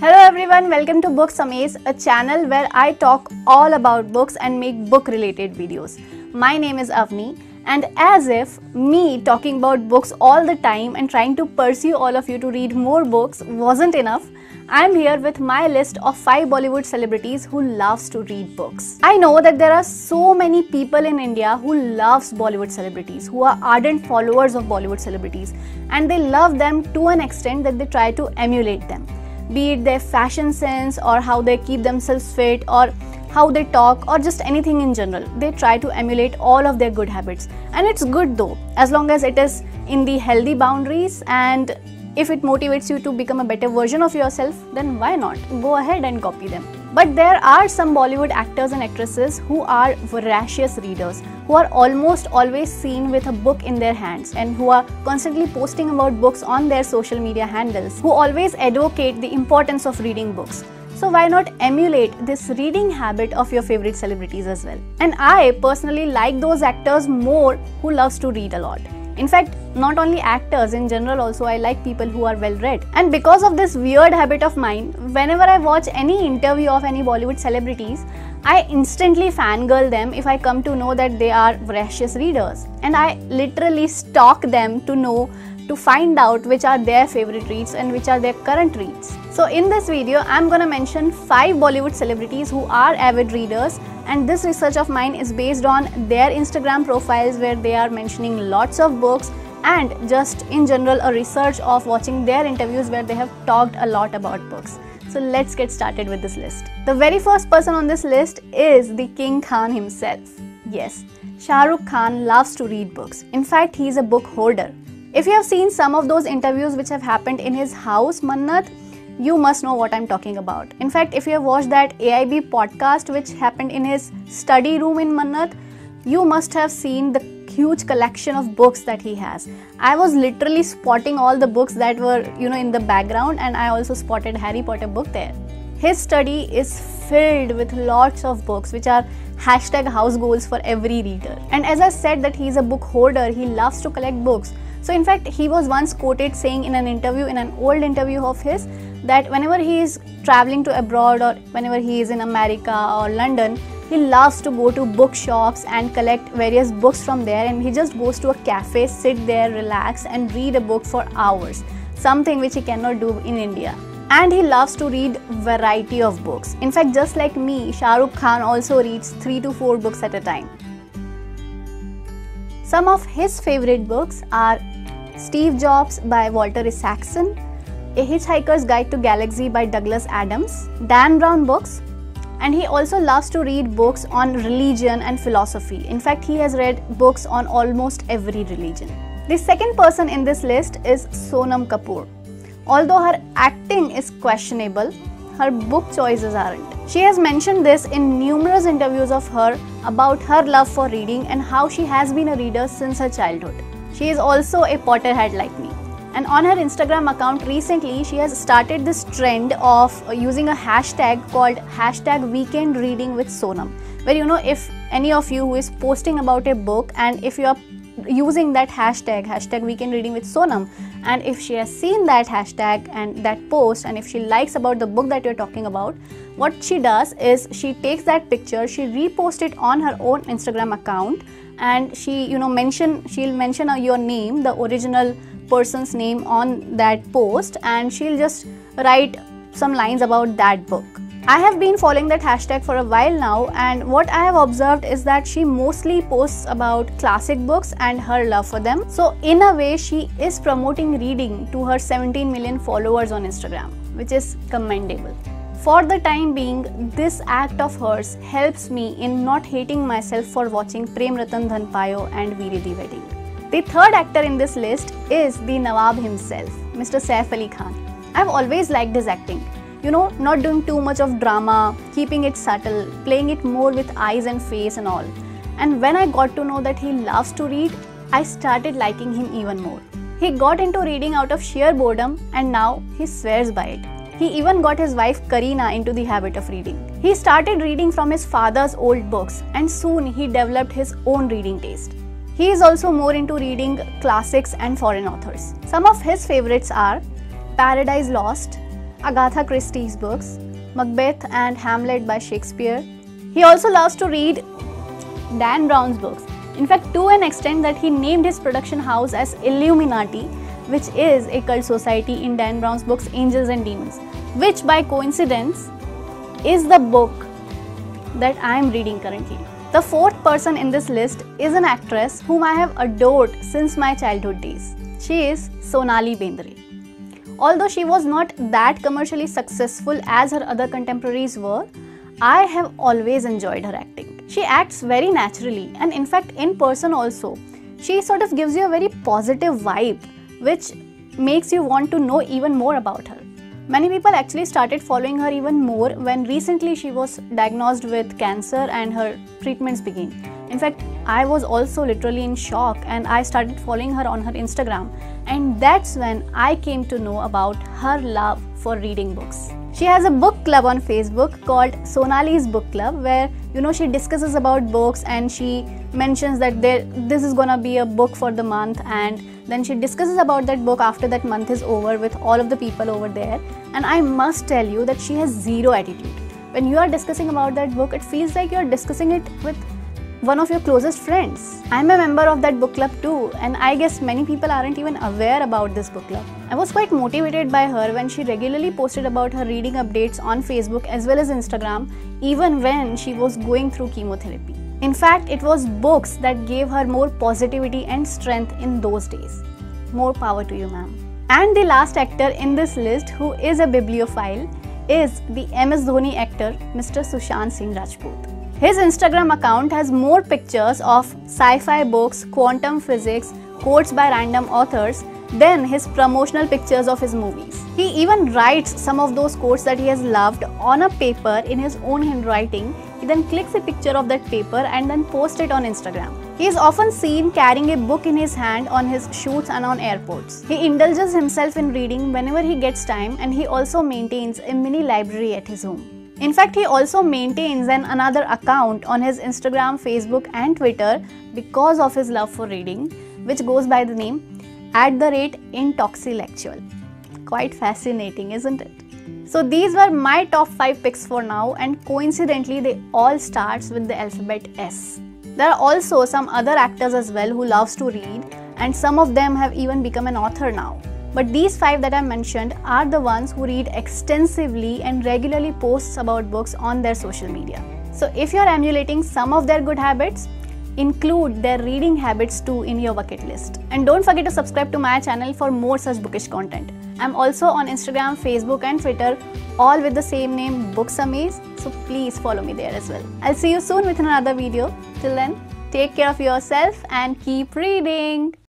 Hello everyone, welcome to Books Amaze, a channel where I talk all about books and make book related videos. My name is Avni and as if me talking about books all the time and trying to pursue all of you to read more books wasn't enough, I'm here with my list of 5 Bollywood celebrities who loves to read books. I know that there are so many people in India who loves Bollywood celebrities, who are ardent followers of Bollywood celebrities and they love them to an extent that they try to emulate them be it their fashion sense or how they keep themselves fit or how they talk or just anything in general. They try to emulate all of their good habits. And it's good though, as long as it is in the healthy boundaries and if it motivates you to become a better version of yourself, then why not? Go ahead and copy them. But there are some Bollywood actors and actresses who are voracious readers, who are almost always seen with a book in their hands and who are constantly posting about books on their social media handles, who always advocate the importance of reading books. So why not emulate this reading habit of your favorite celebrities as well? And I personally like those actors more who loves to read a lot. In fact, not only actors in general also I like people who are well read. And because of this weird habit of mine, whenever I watch any interview of any Bollywood celebrities, I instantly fangirl them if I come to know that they are voracious readers. And I literally stalk them to know to find out which are their favorite reads and which are their current reads. So in this video, I'm gonna mention 5 Bollywood celebrities who are avid readers and this research of mine is based on their Instagram profiles where they are mentioning lots of books and just in general a research of watching their interviews where they have talked a lot about books. So let's get started with this list. The very first person on this list is the King Khan himself. Yes, Shah Rukh Khan loves to read books. In fact, he is a book hoarder. If you have seen some of those interviews which have happened in his house, Mannat, you must know what I'm talking about. In fact, if you have watched that AIB podcast which happened in his study room in Mannat, you must have seen the huge collection of books that he has. I was literally spotting all the books that were, you know, in the background and I also spotted Harry Potter book there. His study is filled with lots of books which are hashtag house goals for every reader. And as I said that he is a book hoarder, he loves to collect books. So in fact, he was once quoted saying in an interview, in an old interview of his, that whenever he is traveling to abroad or whenever he is in America or London, he loves to go to bookshops and collect various books from there and he just goes to a cafe, sit there, relax and read a book for hours, something which he cannot do in India. And he loves to read variety of books. In fact, just like me, Shah Rukh Khan also reads 3 to 4 books at a time. Some of his favorite books are Steve Jobs by Walter Isaacson, A Hitchhiker's Guide to Galaxy by Douglas Adams, Dan Brown books, and he also loves to read books on religion and philosophy. In fact, he has read books on almost every religion. The second person in this list is Sonam Kapoor. Although her acting is questionable, her book choices aren't. She has mentioned this in numerous interviews of her about her love for reading and how she has been a reader since her childhood. She is also a Potterhead like me. And on her Instagram account recently, she has started this trend of using a hashtag called hashtag weekend reading with Sonam. Where you know, if any of you who is posting about a book and if you are using that hashtag, hashtag weekend reading with Sonam, and if she has seen that hashtag and that post, and if she likes about the book that you're talking about, what she does is she takes that picture, she reposts it on her own Instagram account and she you know mention she'll mention your name the original person's name on that post and she'll just write some lines about that book I have been following that hashtag for a while now, and what I have observed is that she mostly posts about classic books and her love for them. So, in a way, she is promoting reading to her 17 million followers on Instagram, which is commendable. For the time being, this act of hers helps me in not hating myself for watching Prem Ratan Dhan Payo and Veere Di Wedding. The third actor in this list is the Nawab himself, Mr. Saif Ali Khan. I've always liked his acting. You know, not doing too much of drama, keeping it subtle, playing it more with eyes and face and all. And when I got to know that he loves to read, I started liking him even more. He got into reading out of sheer boredom and now he swears by it. He even got his wife Kareena into the habit of reading. He started reading from his father's old books and soon he developed his own reading taste. He is also more into reading classics and foreign authors. Some of his favorites are Paradise Lost, Agatha Christie's books, Macbeth and Hamlet by Shakespeare. He also loves to read Dan Brown's books. In fact, to an extent that he named his production house as Illuminati, which is a cult society in Dan Brown's books Angels and Demons, which by coincidence is the book that I am reading currently. The fourth person in this list is an actress whom I have adored since my childhood days. She is Sonali Bendre. Although she was not that commercially successful as her other contemporaries were, I have always enjoyed her acting. She acts very naturally and in fact in person also. She sort of gives you a very positive vibe which makes you want to know even more about her. Many people actually started following her even more when recently she was diagnosed with cancer and her treatments began. In fact, I was also literally in shock and I started following her on her Instagram and that's when I came to know about her love for reading books. She has a book club on Facebook called Sonali's Book Club where you know she discusses about books and she mentions that there this is gonna be a book for the month and then she discusses about that book after that month is over with all of the people over there and I must tell you that she has zero attitude. When you are discussing about that book, it feels like you are discussing it with one of your closest friends. I'm a member of that book club too, and I guess many people aren't even aware about this book club. I was quite motivated by her when she regularly posted about her reading updates on Facebook as well as Instagram, even when she was going through chemotherapy. In fact, it was books that gave her more positivity and strength in those days. More power to you, ma'am. And the last actor in this list who is a bibliophile is the MS Dhoni actor Mr. Sushant Singh Rajput. His Instagram account has more pictures of sci-fi books, quantum physics, quotes by random authors than his promotional pictures of his movies. He even writes some of those quotes that he has loved on a paper in his own handwriting. He then clicks a picture of that paper and then posts it on Instagram. He is often seen carrying a book in his hand on his shoots and on airports. He indulges himself in reading whenever he gets time and he also maintains a mini library at his home. In fact, he also maintains an another account on his Instagram, Facebook and Twitter because of his love for reading, which goes by the name at the rate intoxilectual. Quite fascinating, isn't it? So these were my top 5 picks for now and coincidentally they all starts with the alphabet S. There are also some other actors as well who loves to read and some of them have even become an author now. But these five that I mentioned are the ones who read extensively and regularly posts about books on their social media. So if you're emulating some of their good habits, include their reading habits too in your bucket list. And don't forget to subscribe to my channel for more such bookish content. I'm also on Instagram, Facebook and Twitter all with the same name Books Amaze. So please follow me there as well. I'll see you soon with another video. Till then, take care of yourself and keep reading.